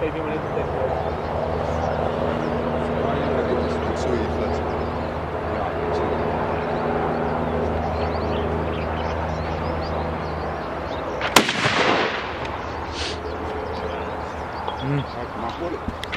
maybe we need to zo